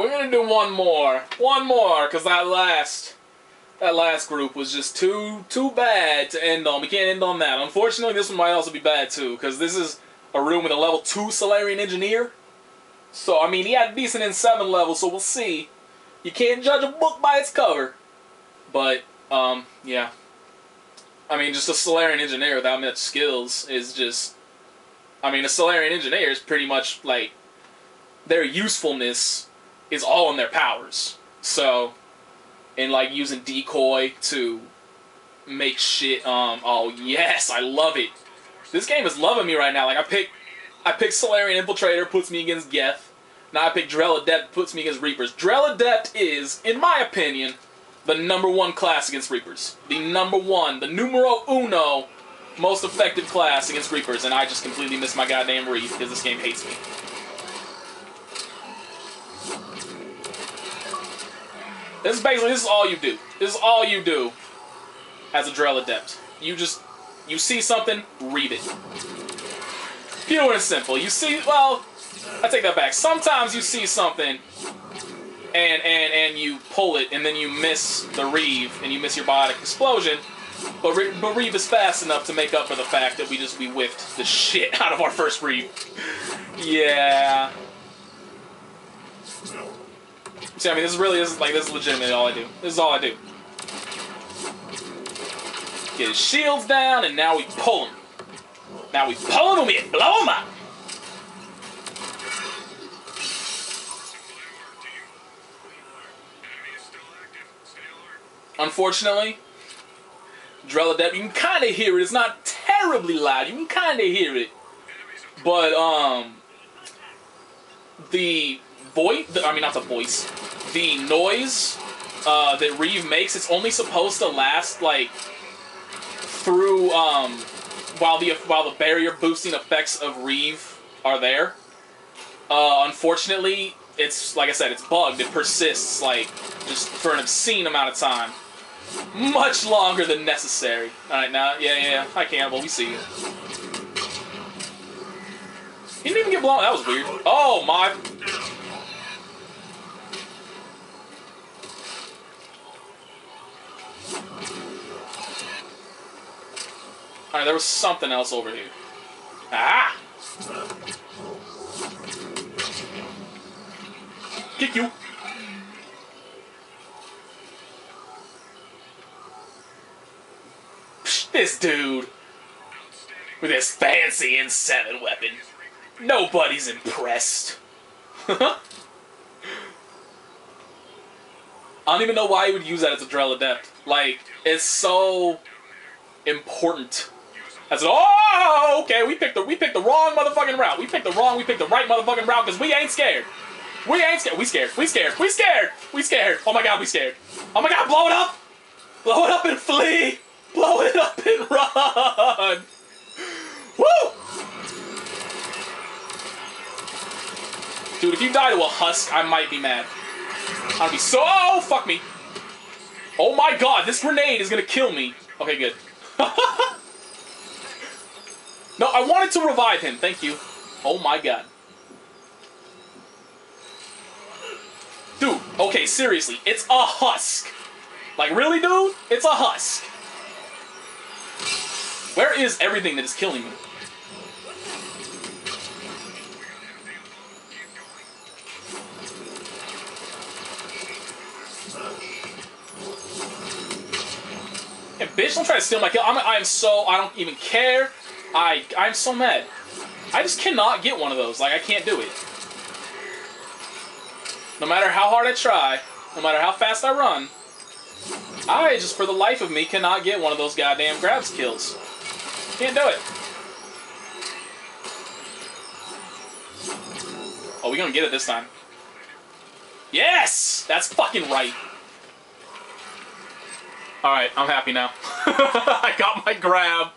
we're gonna do one more, one more, cause that last, that last group was just too too bad to end on. We can't end on that. Unfortunately, this one might also be bad too, cause this is a room with a level two Salarian engineer. So I mean, he had decent in seven level, so we'll see. You can't judge a book by its cover, but um, yeah. I mean, just a Salarian engineer without much skills is just. I mean, a Salarian engineer is pretty much like their usefulness is all in their powers. So, and like using decoy to make shit. Um. Oh yes, I love it. This game is loving me right now. Like I pick, I pick Salarian Infiltrator puts me against Geth. Now I pick Drell Adept puts me against Reapers. Drell Adept is, in my opinion, the number one class against Reapers. The number one, the numero uno most effective class against Reapers, and I just completely missed my goddamn Reave because this game hates me. This is basically this is all you do. This is all you do as a Drell Adept. You just you see something, reave it. Pure and simple. You see well, I take that back. Sometimes you see something and and and you pull it and then you miss the reave and you miss your biotic explosion. But, Re- but Reave is fast enough to make up for the fact that we just we whiffed the shit out of our first Reave. yeah. See, I mean, this really is like this is legitimately all I do. This is all I do. Get his shields down, and now we pull him. Now we pull him and we blow him up. Unfortunately, Drell Adept, you can kind of hear it. It's not terribly loud. You can kind of hear it. But, um, the voice, I mean, not the voice, the noise uh, that Reave makes, it's only supposed to last, like, through, um, while the, while the barrier boosting effects of Reave are there. Uh, unfortunately, it's, like I said, it's bugged. It persists, like, just for an obscene amount of time. Much longer than necessary. Alright, now, yeah, yeah, yeah. Hi, Campbell. We see you. He didn't even get blown. That was weird. Oh, my. Alright, there was something else over here. Ah! Kick you. Psh, This dude with his fancy N7 weapon. Nobody's impressed. I don't even know why he would use that as a Drell Adept. Like, it's so important. As said, oh, okay, we picked the we picked the wrong motherfucking route. We picked the wrong, we picked the right motherfucking route because we ain't scared. We ain't scared. We scared. We scared. We scared. We scared. Oh my god, we scared. Oh my god, blow it up! Blow it up and flee! Blow it up and run! Woo! Dude, if you die to a husk, I might be mad. I'd be so. Oh, fuck me. Oh my god, this grenade is gonna kill me. Okay, good. no, I wanted to revive him. Thank you. Oh my god. Dude, okay, seriously, it's a husk. Like, really, dude? It's a husk. Where is everything that is killing me? Bitch, don't try to steal my kill. I'm, I am so, I don't even care. I, I'm so mad. I just cannot get one of those. Like, I can't do it. No matter how hard I try, no matter how fast I run, I just, for the life of me, cannot get one of those goddamn grabs kills. Can't do it. Oh, we gonna get it this time. Yes! That's fucking right. Alright, I'm happy now. I got my grab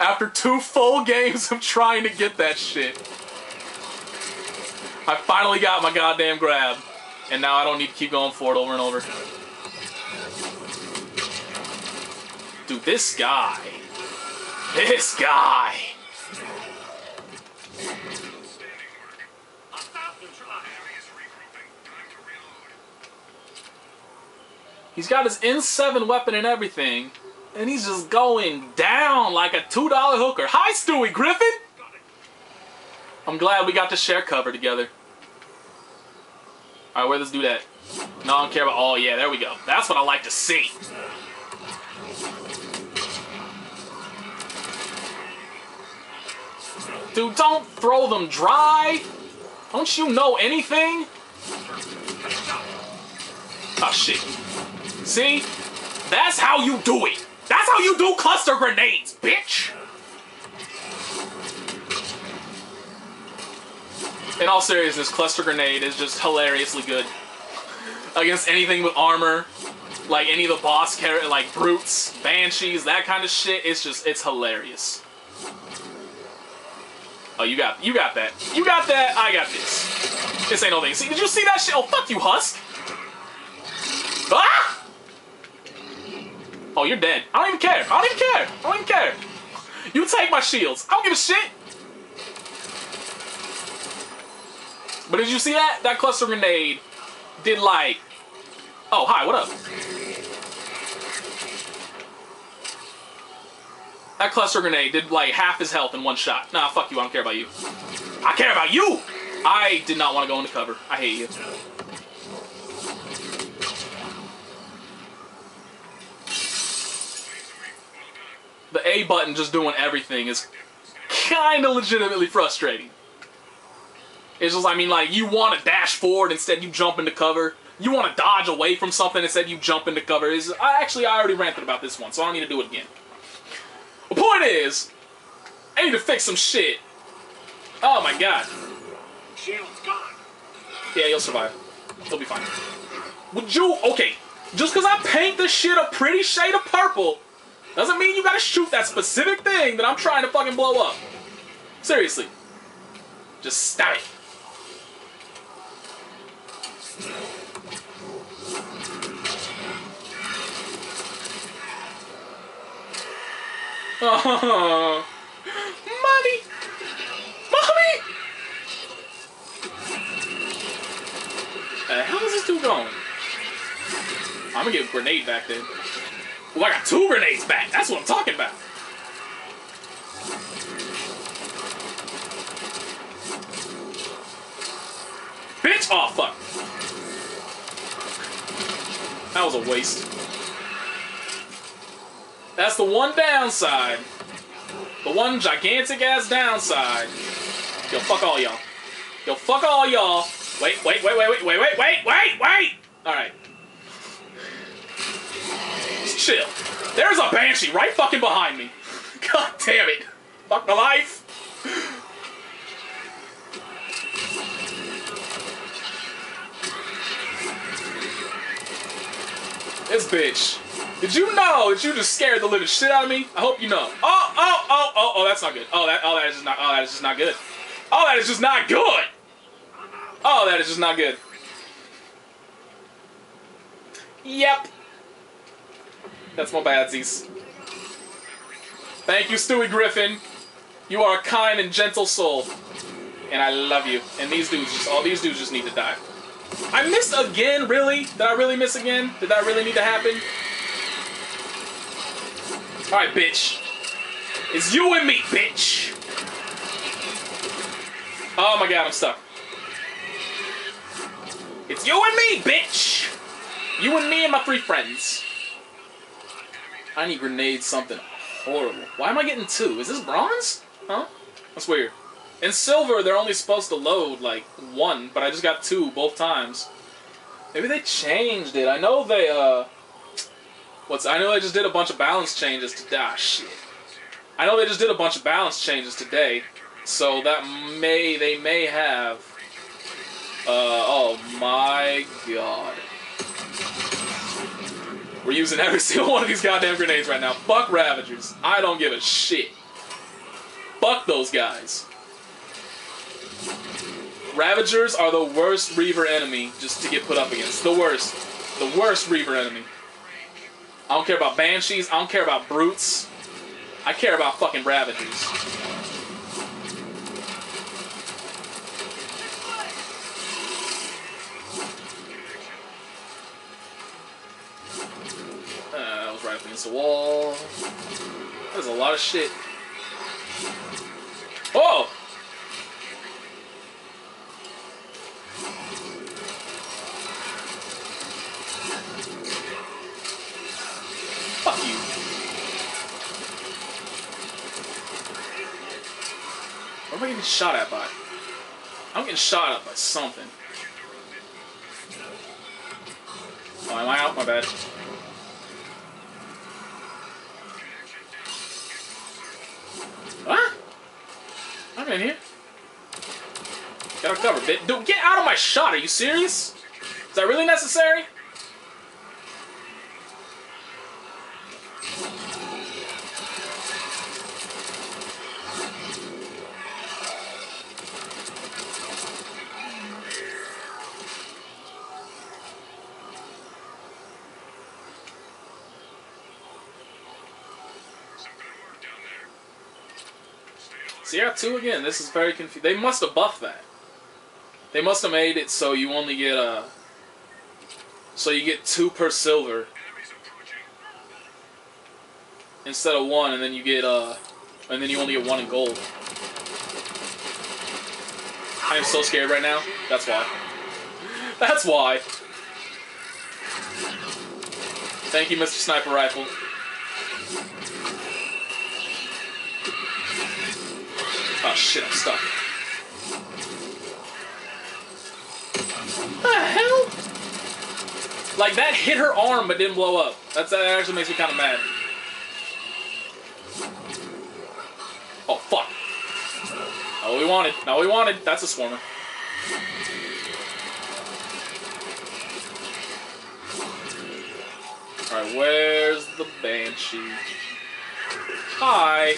after two full games of trying to get that shit. I finally got my goddamn grab. And now I don't need to keep going for it over and over. Dude, this guy. This guy. He's got his N7 weapon and everything, and he's just going down like a $2 hooker. Hi, Stewie Griffin! I'm glad we got to share cover together. Alright, where this dude at? No, I don't care about... Oh, yeah, there we go. That's what I like to see. Dude, don't throw them dry. Don't you know anything? Oh, shit. See? That's how you do it. That's how you do cluster grenades, bitch! In all seriousness, cluster grenade is just hilariously good. Against anything with armor, like any of the boss character, like brutes, banshees, that kind of shit, it's just, it's hilarious. Oh, you got, you got that. You got that, I got this. This ain't no thing. See, did you see that shit? Oh, fuck you, Husk! Ah! Oh, you're dead. I don't even care. I don't even care. I don't even care. You take my shields. I don't give a shit. But did you see that? That cluster grenade did like... Oh, hi, what up? That cluster grenade did like half his health in one shot. Nah, fuck you, I don't care about you. I care about you! I did not want to go into cover. I hate you. The A button just doing everything is kind of legitimately frustrating. It's just, I mean, like, you want to dash forward, instead you jump into cover. You want to dodge away from something, instead you jump into cover. Is I Actually, I already ranted about this one, so I don't need to do it again. The point is, I need to fix some shit. Oh my god. Shield's gone. Yeah, you'll survive. You'll be fine. Would you... Okay, just because I paint this shit a pretty shade of purple doesn't mean you gotta shoot that specific thing that I'm trying to fucking blow up. Seriously. Just stop it. Oh, mommy, mommy. The hell is this dude going? I'm gonna get a grenade back then. Well, I got two grenades back. That's what I'm talking about. Bitch! Oh, fuck. That was a waste. That's the one downside. The one gigantic ass downside. Yo, fuck all y'all. Yo, fuck all y'all. Wait, wait, wait, wait, wait, wait, wait, wait, wait, wait! Alright. There's a banshee right fucking behind me. God damn it. Fuck my life. This bitch. Did you know that you just scared the living shit out of me? I hope you know. Oh, oh, oh, oh, oh, that's not good. Oh, that, oh, that is just not, oh, that is just not good. Oh, that is just not good. Oh, that is just not good. Yep. That's my badsies. Thank you, Stewie Griffin. You are a kind and gentle soul. And I love you. And these dudes just, all these dudes just need to die. I missed again, really? Did I really miss again? Did that really need to happen? Alright, bitch. It's you and me, bitch. Oh my god, I'm stuck. It's you and me, bitch. You and me and my three friends. I need grenades, something horrible. Why am I getting two? Is this bronze? Huh? That's weird. In silver, they're only supposed to load, like, one, but I just got two both times. Maybe they changed it. I know they, uh... What's... I know they just did a bunch of balance changes to... Ah, shit. I know they just did a bunch of balance changes today, so that may... They may have... Uh, oh my god. We're using every single one of these goddamn grenades right now. Fuck Ravagers. I don't give a shit. Fuck those guys. Ravagers are the worst Reaper enemy just to get put up against. The worst. The worst Reaper enemy. I don't care about Banshees. I don't care about Brutes. I care about fucking Ravagers. Against the wall. There's a lot of shit. Oh! Fuck you. What am I getting shot at by? I'm getting shot at by something. Oh, am I out? My bad. I'm in here. Got a cover, bit. Dude, get out of my shot. Are you serious? Is that really necessary? 2 again, this is very confusing. They must have buffed that. They must have made it so you only get a. so you get two per silver instead of one and then you get uh and then you only get one in gold. I am so scared right now. That's why. That's why. Thank you, Mr. Sniper Rifle. Shit, I'm stuck. The hell? Like that hit her arm but didn't blow up. That's that actually makes me kind of mad. Oh fuck. Not what we wanted. Not what we wanted. That's a swarmer. Alright, where's the banshee? Hi.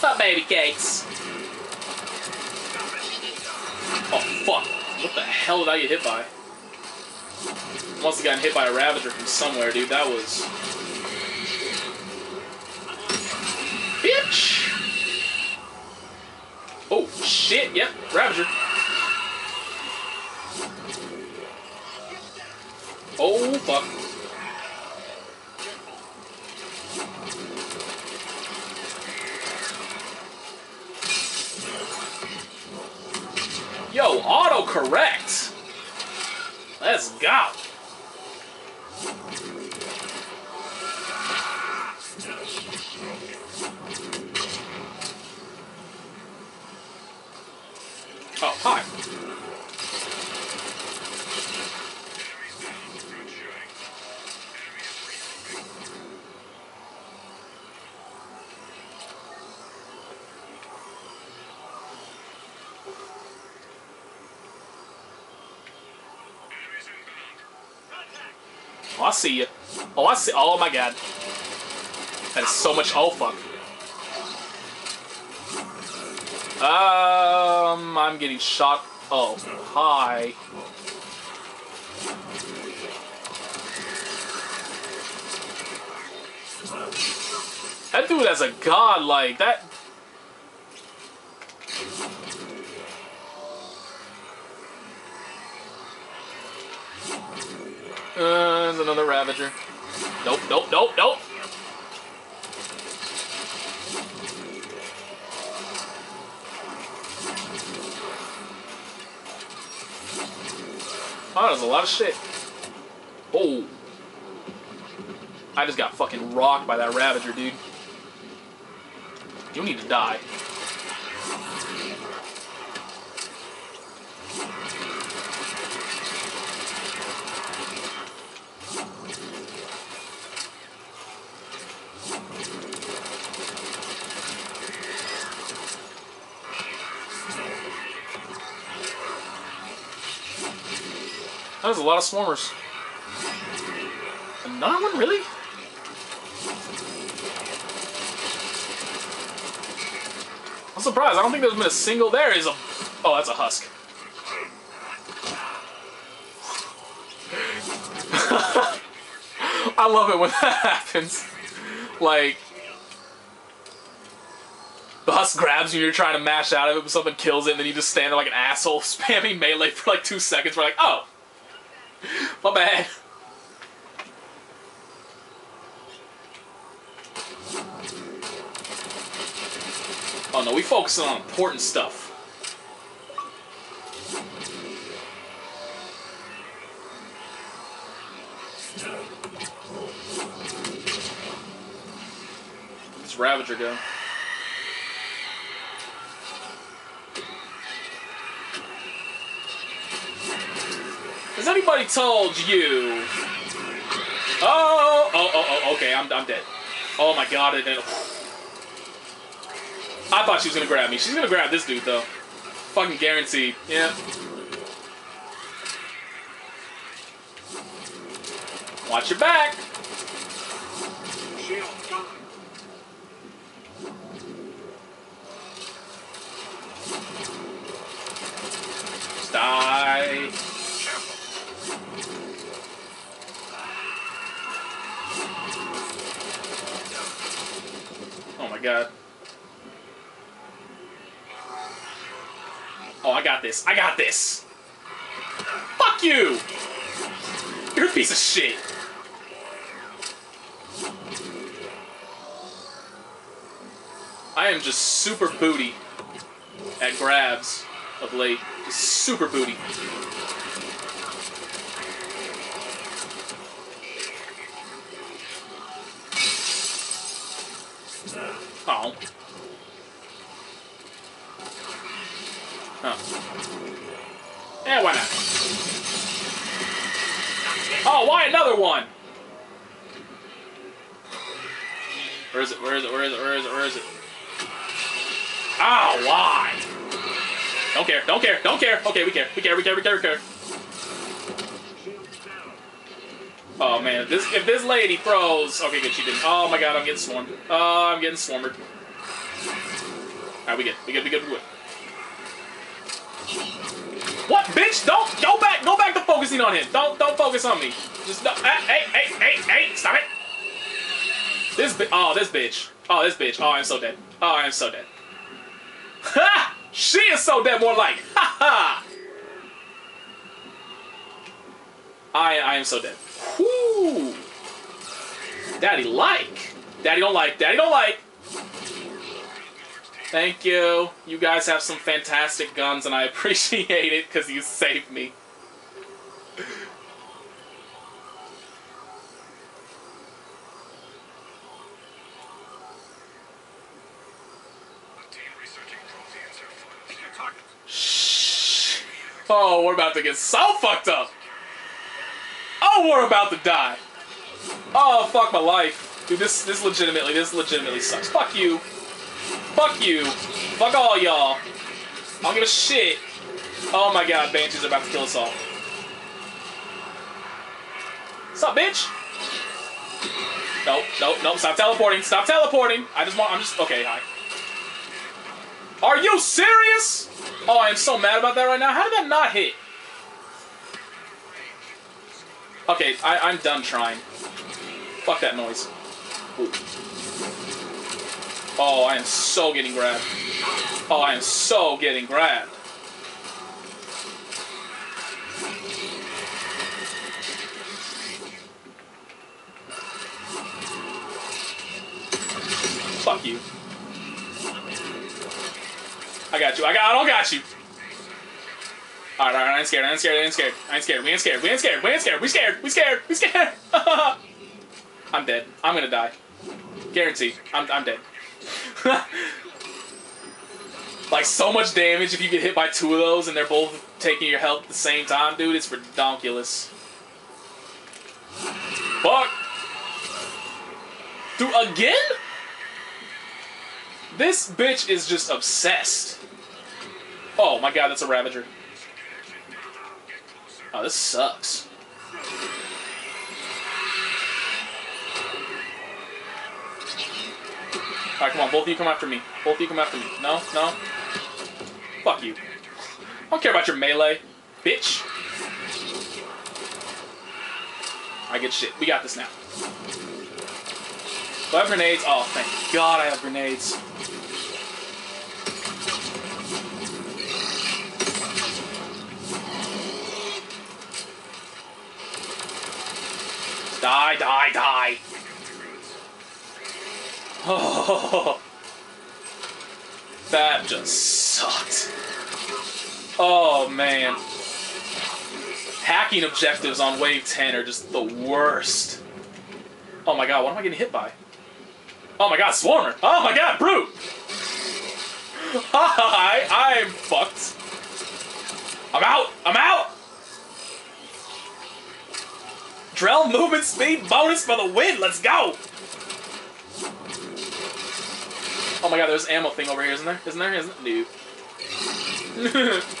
Fuck baby cakes. Oh fuck. What the hell did I get hit by? Must have gotten hit by a Ravager from somewhere, dude. That was... Bitch! Oh, shit. Yep, Ravager. Oh, fuck. Yo, autocorrect! Let's go! Oh, hi. See you. Oh, I see. Oh my god. That is so much. Oh fuck. Um, I'm getting shot. Oh, hi. That dude has a god like that. Uh, there's another Ravager. Nope, nope, nope, nope. Oh, there's a lot of shit. Oh. I just got fucking rocked by that Ravager, dude. You need to die. That was a lot of swarmers. Another one, really? I'm surprised. I don't think there's been a single. There is a. Oh, that's a husk. I love it when that happens. Like, the husk grabs you, you're trying to mash out of it, but something kills it, and then you just stand there like an asshole spamming melee for like two seconds. We're like, oh, My bad. No, we focusing on important stuff. This Ravager go. Has anybody told you? Oh, oh, oh, oh, okay, I'm, I'm dead. Oh my god, it didn't. I thought she was gonna grab me. She's gonna grab this dude though. Fucking guaranteed. Yeah. Watch your back. Just die. Oh my god. Oh, I got this. I got this. Fuck you. You're a piece of shit. I am just super booty at grabs of late. Just super booty. Oh. Oh. Yeah, why not? Oh, why another one? Where is it? Where is it? Where is it? Where is it? Where is it? Oh, why? Don't care. Don't care. Don't care. Okay, we care. We care. We care. We care. We care. Oh man, if this if this lady throws, okay, good, she didn't. Oh my god, I'm getting swarmed. Oh, I'm getting swarmed. All right, we good. We good. We good. We good. What, bitch? Don't go back. Go back to focusing on him. Don't don't focus on me. Just no, hey hey hey hey stop it. This bi- oh this bitch. Oh this bitch. Oh I'm so dead. Oh I'm so dead. Ha! She is so dead. More like ha ha. I I am so dead. Whoo! Daddy like. Daddy don't like. Daddy don't like. Thank you. You guys have some fantastic guns, and I appreciate it because you saved me. Team researching trophy insert files. Your target. Shh. Oh, we're about to get so fucked up. Oh, we're about to die. Oh, fuck my life. Dude, this this legitimately, this legitimately sucks. Fuck you. Fuck you. Fuck all y'all. I don't give a shit. Oh my god, Banshees are about to kill us all. What's up, bitch? Nope, nope, nope. Stop teleporting. Stop teleporting. I just want. I'm just. Okay, hi. Are you serious? Oh, I am so mad about that right now. How did that not hit? Okay, I, I'm done trying. Fuck that noise. Ooh. Oh, I am so getting grabbed. Oh, I am so getting grabbed. Fuck you. I got you. I got. I don't got you. All right, all right. I ain't scared. I ain't scared. I ain't scared. I ain't scared. We ain't scared. We ain't scared. We ain't scared. We scared. We scared. We scared. I'm dead. I'm gonna die. Guarantee. I'm. I'm dead. like so much damage if you get hit by two of those and they're both taking your health at the same time, dude. It's redonkulous. Fuck. Dude, again? This bitch is just obsessed. Oh my god, that's a Ravager. Oh, this sucks. Alright, come on, both of you come after me. Both of you come after me. No? No? Fuck you. I don't care about your melee, bitch. I get shit. We got this now. Do I have grenades? Oh, thank God I have grenades. Die, die, die. That just sucked. Oh man. Hacking objectives on Wave 10 are just the worst. Oh my god, what am I getting hit by? Oh my god, Swarmer! Oh my god, Brute! Hi, I'm fucked. I'm out! I'm out! Drell movement speed bonus for the win! Let's go! Oh my god, there's ammo thing over here, isn't there? Isn't there? Isn't there?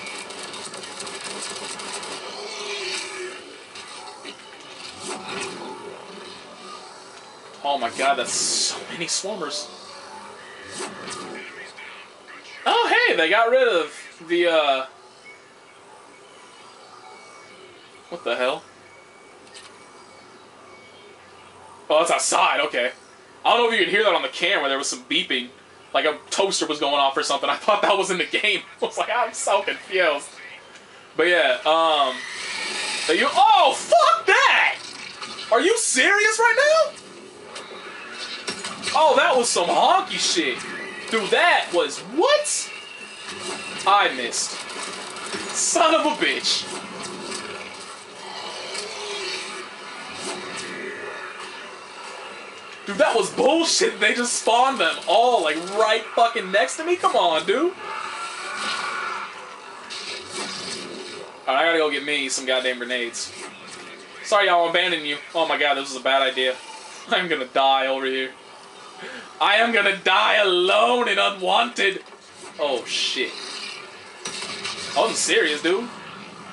Oh my god, that's so many swarmers. Oh hey, they got rid of the uh What the hell? Oh, it's outside, okay. I don't know if you could hear that on the camera, there was some beeping. Like a toaster was going off or something. I thought that was in the game. I was like, I'm so confused. But yeah, um... That you- Oh, fuck that! Are you serious right now? Oh, that was some honky shit. Dude, that was- What? I missed. Son of a bitch. Dude, that was bullshit. They just spawned them all like right fucking next to me. Come on, dude. Alright, I gotta go get me some goddamn grenades. Sorry, y'all, I'm abandoning you. Oh my god, this was a bad idea. I'm gonna die over here. I am gonna die alone and unwanted. Oh shit. I wasn't serious, dude.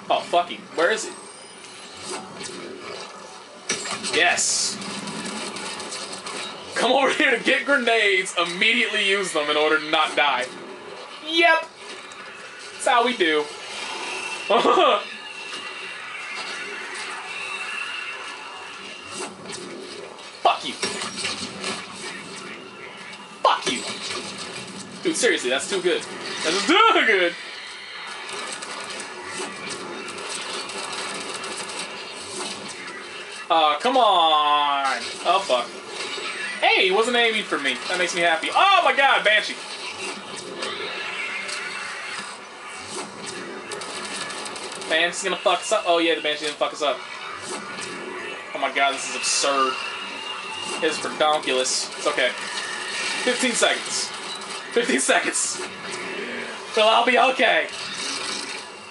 Oh fucking, where is it? Yes. Come over here to get grenades, immediately use them in order to not die. Yep. That's how we do. Fuck you. Fuck you. Dude, seriously, that's too good. That's too good. Oh, come on. Oh, fuck. Hey, he wasn't aiming for me. That makes me happy. Oh my god, Banshee. Banshee's gonna fuck us up. Oh yeah, the Banshee's gonna fuck us up. Oh my god, this is absurd. It's redonkulous. It's okay. 15 seconds. 15 seconds. Well, I'll be okay.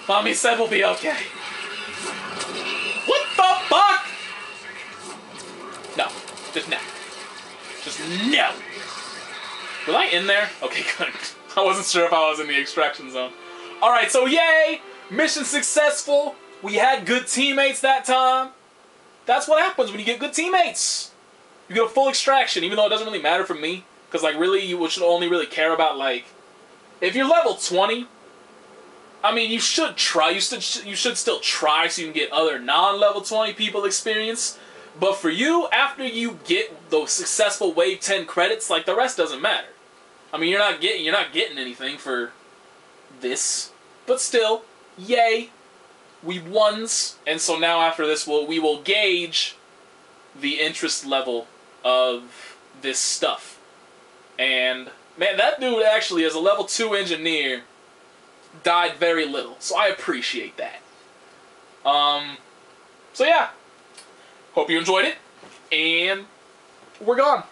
Mommy said we'll be okay. What the fuck? No. Just no. Just no. Was I in there? Okay, good. I wasn't sure if I was in the extraction zone. Alright, so yay! Mission successful. We had good teammates that time. That's what happens when you get good teammates. You get a full extraction, even though it doesn't really matter for me. Because, like, really, you should only really care about, like... If you're level 20, I mean, you should try. You should, you should still try so you can get other non-level 20 people experience. But for you, after you get those successful Wave 10 credits, like, the rest doesn't matter. I mean, you're not getting you're not getting anything for this, but still, yay, we wons, and so now after this, we'll, we will gauge the interest level of this stuff. And man, that dude actually, as a level two engineer, died very little, so I appreciate that. Um, so yeah, hope you enjoyed it, and we're gone.